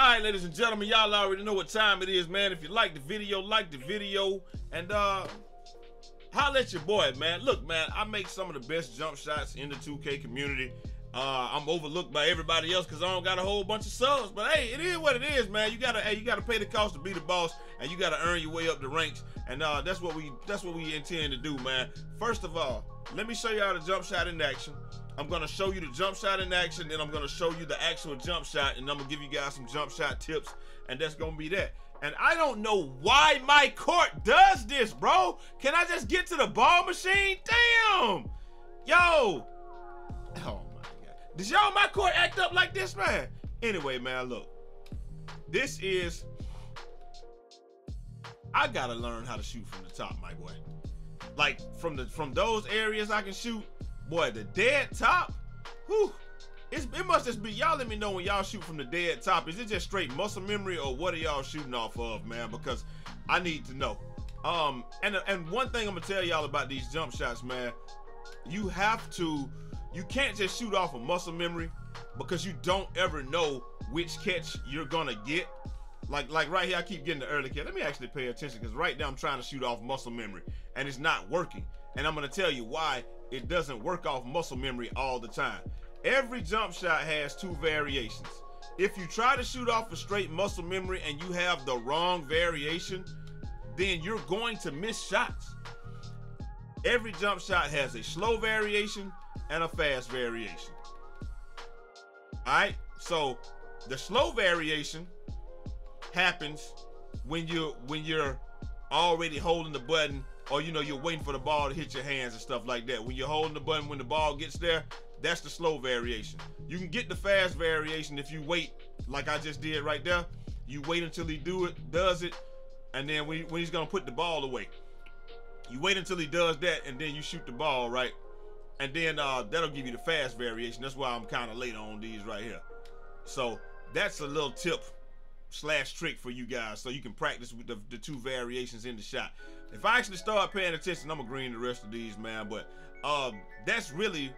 All right, ladies and gentlemen, y'all already know what time it is, man. If you like the video, like the video, and uh, holla at your boy, man. Look, man, I make some of the best jump shots in the 2K community. Uh, I'm overlooked by everybody else because I don't got a whole bunch of subs. But hey, it is what it is, man. You gotta, hey, you gotta pay the cost to be the boss, and you gotta earn your way up the ranks. And uh, that's what we, that's what we intend to do, man. First of all, let me show y'all the jump shot in action. I'm gonna show you the jump shot in action, then I'm gonna show you the actual jump shot, and I'm gonna give you guys some jump shot tips, and that's gonna be that. And I don't know why my court does this, bro. Can I just get to the ball machine? Damn! Yo! Oh my god. does y'all my court act up like this, man? Anyway, man, look. This is I gotta learn how to shoot from the top, my boy. Like from the from those areas I can shoot, boy, the dead top, whew. It's, it must just be y'all let me know when y'all shoot from the dead top. Is it just straight muscle memory or what are y'all shooting off of, man? Because I need to know. Um, and and one thing I'm gonna tell y'all about these jump shots, man, you have to you can't just shoot off of muscle memory because you don't ever know which catch you're gonna get. Like like right here, I keep getting the early catch. Let me actually pay attention because right now I'm trying to shoot off muscle memory and it's not working. And I'm gonna tell you why it doesn't work off muscle memory all the time. Every jump shot has two variations. If you try to shoot off a straight muscle memory and you have the wrong variation, then you're going to miss shots. Every jump shot has a slow variation and a fast variation. All right, so the slow variation happens when you when you're already holding the button or you know you're waiting for the ball to hit your hands and stuff like that. When you're holding the button when the ball gets there, that's the slow variation. You can get the fast variation if you wait like I just did right there. You wait until he do it, does it, and then when, when he's gonna put the ball away. You wait until he does that and then you shoot the ball, right? and then uh, that'll give you the fast variation. That's why I'm kind of late on these right here. So that's a little tip slash trick for you guys so you can practice with the, the two variations in the shot. If I actually start paying attention, I'm green the rest of these, man. But um, that's really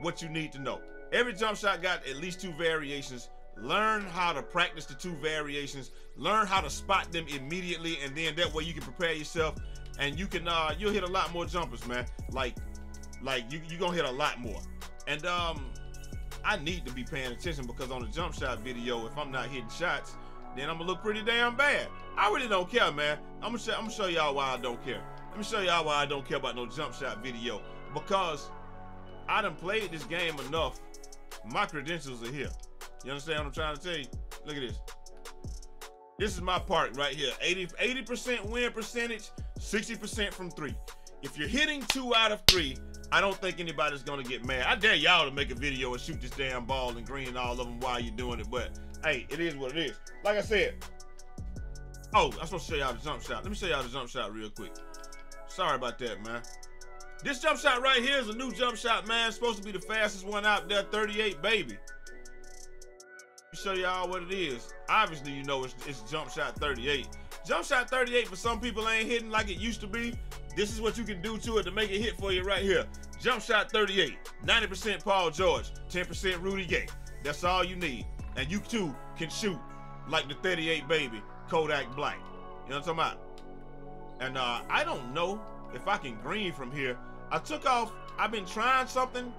what you need to know. Every jump shot got at least two variations. Learn how to practice the two variations. Learn how to spot them immediately, and then that way you can prepare yourself and you can uh you'll hit a lot more jumpers, man. Like like you you gonna hit a lot more. And um, I need to be paying attention because on the jump shot video, if I'm not hitting shots, then I'm gonna look pretty damn bad. I really don't care, man. I'm gonna show, I'm gonna show y'all why I don't care. Let me show y'all why I don't care about no jump shot video because I done played this game enough. My credentials are here. You understand what I'm trying to tell you? Look at this. This is my park right here. 80 80% win percentage, 60% from three. If you're hitting two out of three, I don't think anybody's gonna get mad. I dare y'all to make a video and shoot this damn ball and green all of them while you're doing it. But hey, it is what it is. Like I said. Oh, I'm supposed to show y'all the jump shot. Let me show y'all the jump shot real quick. Sorry about that, man. This jump shot right here is a new jump shot, man. It's supposed to be the fastest one out there, 38, baby. Let Show y'all what it is. Obviously, you know it's, it's jump shot 38. Jump shot 38 for some people ain't hitting like it used to be. This is what you can do to it to make it hit for you right here. Jump shot 38, 90% Paul George, 10% Rudy Gay. That's all you need. And you too can shoot like the 38 baby, Kodak Black. You know what I'm talking about? And uh, I don't know if I can green from here. I took off, I've been trying something.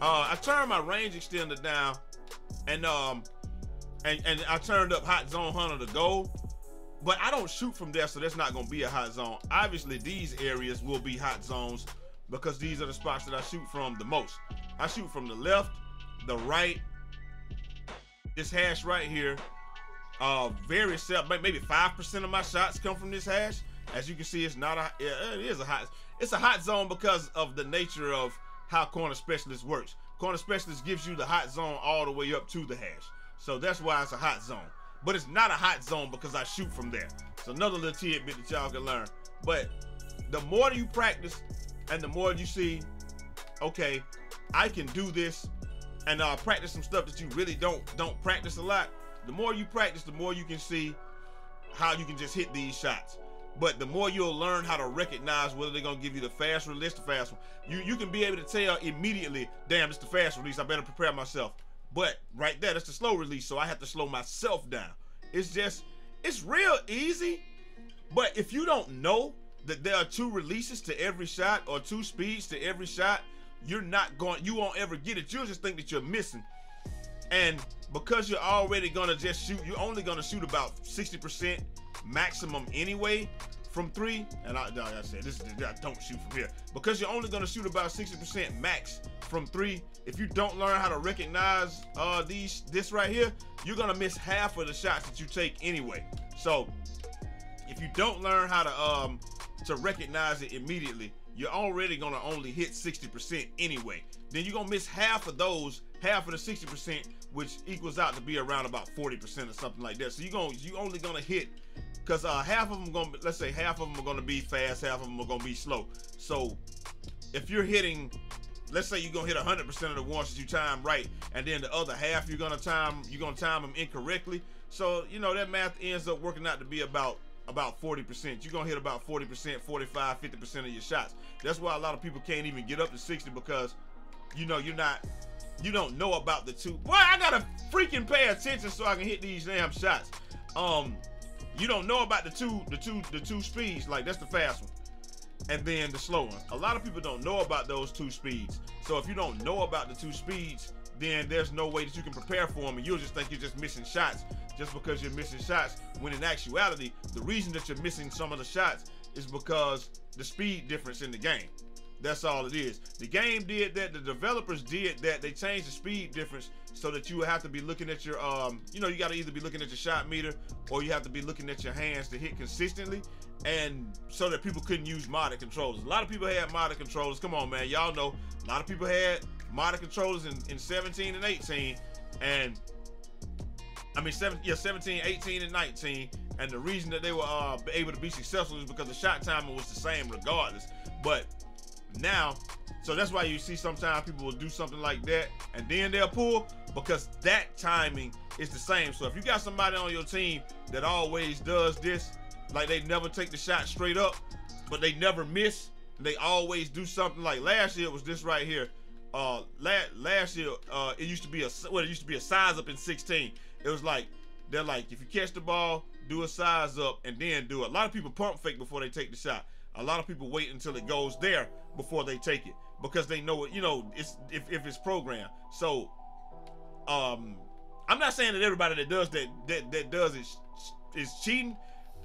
Uh, I turned my range extender down and um and, and I turned up hot zone hunter to gold. but I don't shoot from there, so that's not gonna be a hot zone. Obviously, these areas will be hot zones because these are the spots that I shoot from the most. I shoot from the left, the right, this hash right here. Uh, very self, maybe five percent of my shots come from this hash. As you can see, it's not a, it is a hot, it's a hot zone because of the nature of how corner specialist works. Corner specialist gives you the hot zone all the way up to the hash, so that's why it's a hot zone but it's not a hot zone because I shoot from there. So another little tidbit that y'all can learn. But the more you practice and the more you see, okay, I can do this and uh, practice some stuff that you really don't don't practice a lot. The more you practice, the more you can see how you can just hit these shots. But the more you'll learn how to recognize whether they're gonna give you the fast release, the fast one. You you can be able to tell immediately, damn, it's the fast release. I better prepare myself. But right there, that's the slow release, so I have to slow myself down. It's just, it's real easy. But if you don't know that there are two releases to every shot or two speeds to every shot, you're not going, you won't ever get it. You'll just think that you're missing. And because you're already gonna just shoot, you're only gonna shoot about 60% maximum anyway from three. And I, like I said, this is I don't shoot from here because you're only gonna shoot about 60% max from three. If you don't learn how to recognize uh, these this right here, you're gonna miss half of the shots that you take anyway. So if you don't learn how to um to recognize it immediately, you're already gonna only hit 60% anyway. Then you're gonna miss half of those, half of the 60%, which equals out to be around about 40% or something like that. So you're gonna you only gonna hit because uh, half of them gonna let's say half of them are gonna be fast, half of them are gonna be slow. So if you're hitting, let's say you're gonna hit 100% of the ones that you time right, and then the other half you're gonna time you're gonna time them incorrectly. So you know that math ends up working out to be about about 40%. You're gonna hit about 40%, 45, 50% of your shots. That's why a lot of people can't even get up to 60 because you know you're not you don't know about the two. Boy, I gotta freaking pay attention so I can hit these damn shots. Um, you don't know about the two, the two, the two speeds. Like that's the fast one, and then the slow one. A lot of people don't know about those two speeds. So if you don't know about the two speeds, then there's no way that you can prepare for them, and you'll just think you're just missing shots just because you're missing shots. When in actuality, the reason that you're missing some of the shots is because the speed difference in the game. That's all it is. The game did that. The developers did that. They changed the speed difference so that you have to be looking at your, um, you know, you got to either be looking at your shot meter or you have to be looking at your hands to hit consistently, and so that people couldn't use modded controllers. A lot of people had modded controllers. Come on, man, y'all know. A lot of people had modded controllers in, in 17 and 18, and I mean, seven, yeah, 17, 18, and 19. And the reason that they were uh, able to be successful is because the shot timing was the same regardless. But now, so that's why you see sometimes people will do something like that and then they'll pull because that timing is the same. So if you got somebody on your team that always does this, like they never take the shot straight up, but they never miss, they always do something like last year was this right here. Uh, last, last year, uh, it used to be a well, it used to be a size up in 16. It was like they're like if you catch the ball, do a size up and then do it. A lot of people pump fake before they take the shot. A lot of people wait until it goes there before they take it because they know it. You know, it's if, if it's programmed. So, um, I'm not saying that everybody that does that that, that does it is cheating.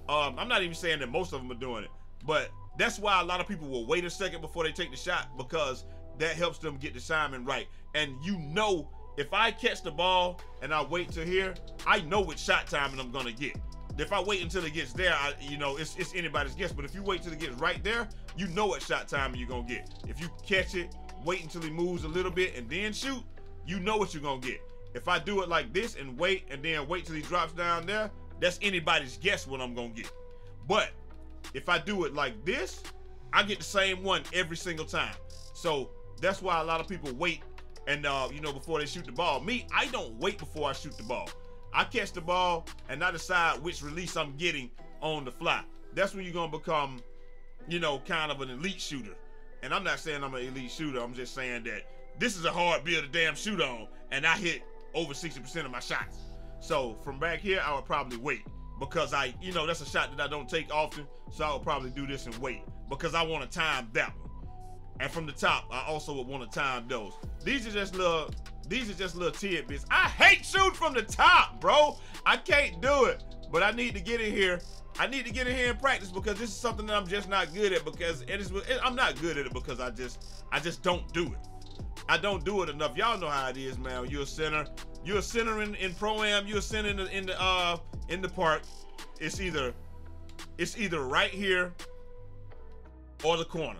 Um, I'm not even saying that most of them are doing it, but that's why a lot of people will wait a second before they take the shot because that helps them get the timing right. And you know, if I catch the ball and I wait to here, I know what shot timing I'm gonna get. If I wait until it gets there, I, you know, it's, it's anybody's guess. But if you wait till it gets right there, you know what shot timing you're gonna get. If you catch it, wait until he moves a little bit and then shoot, you know what you're gonna get. If I do it like this and wait and then wait till he drops down there, that's anybody's guess what I'm gonna get. But if I do it like this, I get the same one every single time. So that's why a lot of people wait and uh, you know before they shoot the ball. Me, I don't wait before I shoot the ball. I catch the ball and I decide which release I'm getting on the fly. That's when you're gonna become, you know, kind of an elite shooter. And I'm not saying I'm an elite shooter. I'm just saying that this is a hard build to damn shoot on, and I hit over 60% of my shots. So from back here, I would probably wait because I, you know, that's a shot that I don't take often. So I would probably do this and wait because I want to time that one. And from the top, I also would want to time those. These are just little these are just little tidbits. I hate shooting from the top, bro. I can't do it. But I need to get in here. I need to get in here and practice because this is something that I'm just not good at because it is I'm not good at it because I just I just don't do it. I don't do it enough. Y'all know how it is, man. You're a center. You're a center in, in pro am. You're a center in the, in the uh in the park. It's either it's either right here or the corner.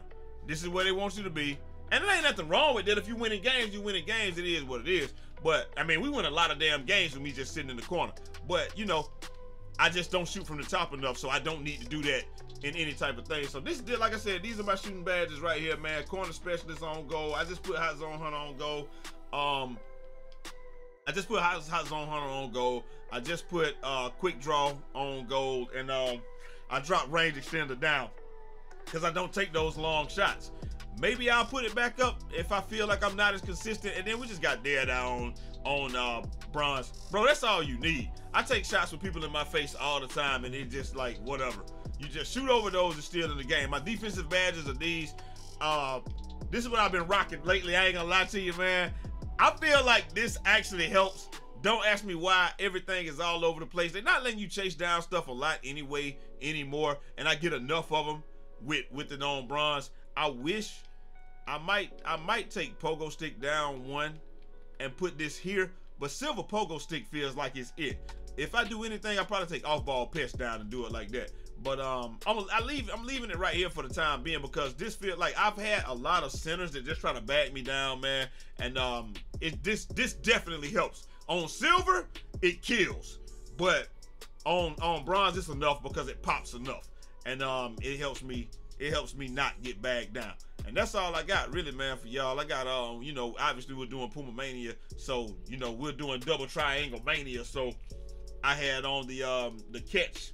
This is where they want you to be. And there ain't nothing wrong with that. If you win in games, you win in games. It is what it is. But I mean, we win a lot of damn games with me just sitting in the corner. But you know, I just don't shoot from the top enough, so I don't need to do that in any type of thing. So this is like I said, these are my shooting badges right here, man. Corner specialist on gold. I just put hot zone hunter on gold. Um, I just put hot, hot zone hunter on gold. I just put uh quick draw on gold, and um, I dropped range extender down because I don't take those long shots. Maybe I'll put it back up if I feel like I'm not as consistent. And then we just got Deadeye on uh, bronze. Bro, that's all you need. I take shots with people in my face all the time, and it's just like whatever. You just shoot over those and still in the game. My defensive badges are these. Uh, this is what I've been rocking lately. I ain't gonna lie to you, man. I feel like this actually helps. Don't ask me why everything is all over the place. They're not letting you chase down stuff a lot anyway anymore, and I get enough of them with with the on bronze. I wish I might I might take pogo stick down one and put this here, but silver pogo stick feels like it's it. If I do anything, I probably take off ball pest down and do it like that. But um, I'm I leave I'm leaving it right here for the time being because this feel like I've had a lot of centers that just try to back me down, man. And um, it this this definitely helps. On silver, it kills, but on on bronze, it's enough because it pops enough, and um, it helps me it helps me not get bagged down. And that's all I got, really, man, for y'all. I got, um, you know, obviously we're doing Puma Mania, so you know we're doing Double Triangle Mania. So I had on the um the catch,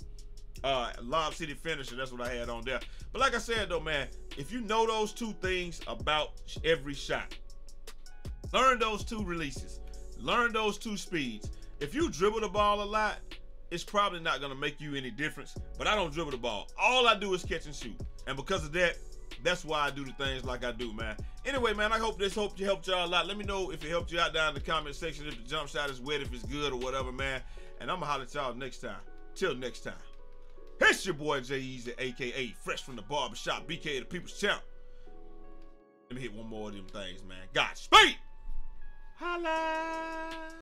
uh, Lob City finisher. That's what I had on there. But like I said, though, man, if you know those two things about every shot, learn those two releases, learn those two speeds. If you dribble the ball a lot, it's probably not gonna make you any difference. But I don't dribble the ball. All I do is catch and shoot. And because of that, that's why I do the things like I do, man. Anyway, man, I hope this hope you helped y'all a lot. Let me know if it helped you out down in the comment section if the jump shot is wet, if it's good or whatever, man. And I'm gonna holler at y'all next time. Till next time. It's your boy Jai Eazy, aka Fresh from the Barbershop, BK the People's Champ. Let me hit one more of them things, man. Godspeed! Holla!